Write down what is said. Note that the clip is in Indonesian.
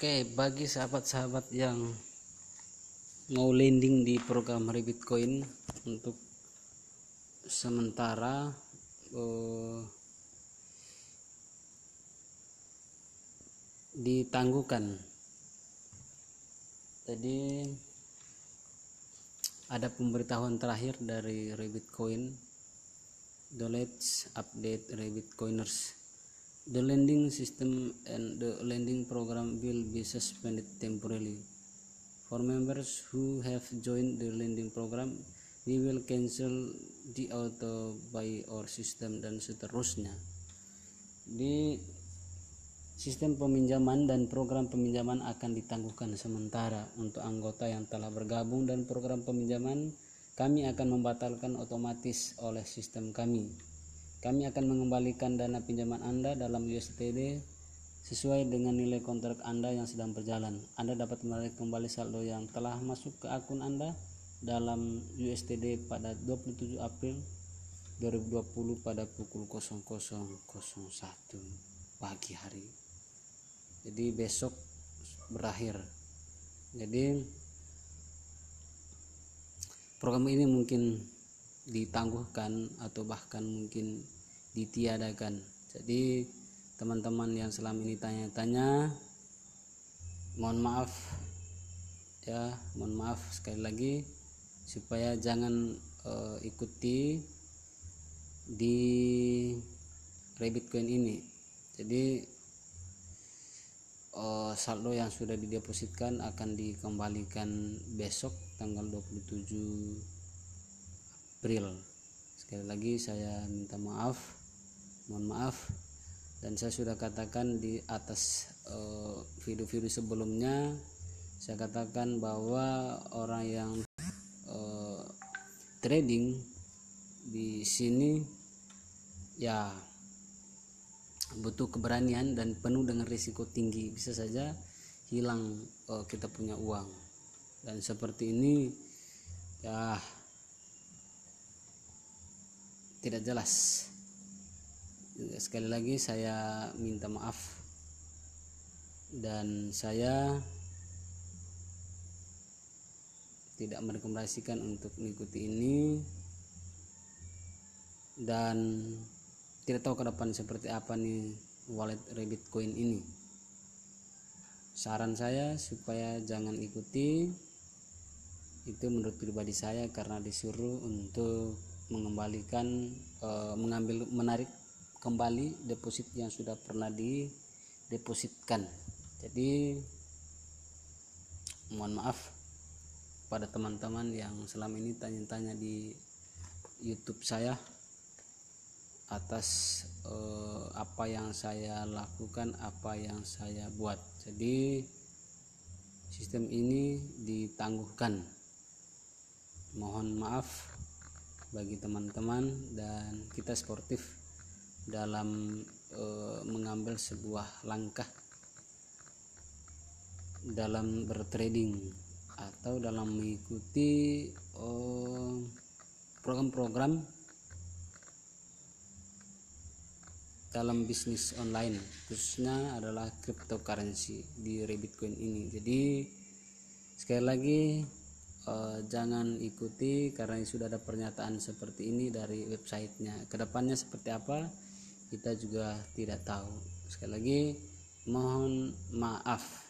Oke, bagi sahabat-sahabat yang mau landing di program Bitcoin untuk sementara eh, ditangguhkan. Jadi ada pemberitahuan terakhir dari Bitcoin. The latest update Bitcoiners. The lending system and the lending program will be suspended temporarily. For members who have joined the lending program, we will cancel the auto buy or system dan seterusnya. Di sistem peminjaman dan program peminjaman akan ditangguhkan sementara untuk anggota yang telah bergabung dan program peminjaman kami akan membatalkan otomatis oleh sistem kami kami akan mengembalikan dana pinjaman Anda dalam USDT sesuai dengan nilai kontrak Anda yang sedang berjalan. Anda dapat menarik kembali saldo yang telah masuk ke akun Anda dalam USDT pada 27 April 2020 pada pukul 00.01 pagi hari. Jadi besok berakhir. Jadi program ini mungkin ditangguhkan atau bahkan mungkin ditiadakan. Jadi teman-teman yang selama ini tanya-tanya mohon maaf ya mohon maaf sekali lagi supaya jangan uh, ikuti di Rabbitcoin ini. Jadi uh, saldo yang sudah didepositkan akan dikembalikan besok tanggal 27 April. Sekali lagi saya minta maaf mohon maaf. Dan saya sudah katakan di atas eh, video-video uh, sebelumnya saya katakan bahwa orang yang uh, trading di sini ya butuh keberanian dan penuh dengan risiko tinggi. Bisa saja hilang uh, kita punya uang. Dan seperti ini ya tidak jelas. Sekali lagi saya minta maaf. Dan saya tidak merekomendasikan untuk mengikuti ini. Dan tidak tahu ke depan seperti apa nih wallet Rabbit Coin ini. Saran saya supaya jangan ikuti itu menurut pribadi saya karena disuruh untuk mengembalikan e, mengambil menarik kembali deposit yang sudah pernah didepositkan. Jadi mohon maaf pada teman-teman yang selama ini tanya-tanya di YouTube saya atas e, apa yang saya lakukan apa yang saya buat. Jadi sistem ini ditangguhkan. Mohon maaf bagi teman-teman dan kita sportif dalam e, mengambil sebuah langkah dalam bertrading atau dalam mengikuti program-program dalam bisnis online khususnya adalah cryptocurrency di Rabbitcoin ini. Jadi sekali lagi uh, jangan ikuti karena sudah ada pernyataan seperti ini dari websitenya. Ke depannya seperti apa kita juga tidak tahu. Sekali lagi mohon maaf